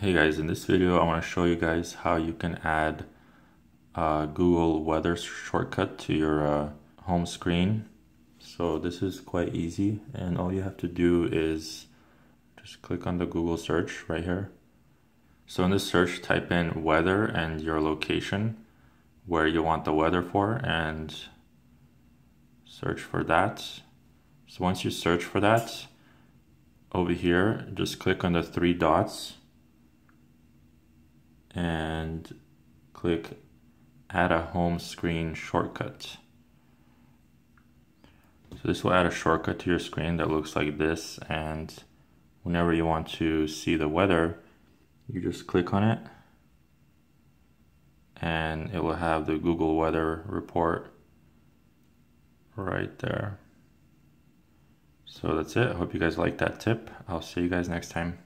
Hey guys, in this video I want to show you guys how you can add a Google Weather shortcut to your uh, home screen. So this is quite easy and all you have to do is just click on the Google search right here. So in this search type in weather and your location where you want the weather for and search for that. So once you search for that, over here, just click on the three dots and click add a home screen shortcut. So this will add a shortcut to your screen that looks like this and whenever you want to see the weather you just click on it and it will have the Google weather report right there. So that's it. I hope you guys like that tip. I'll see you guys next time.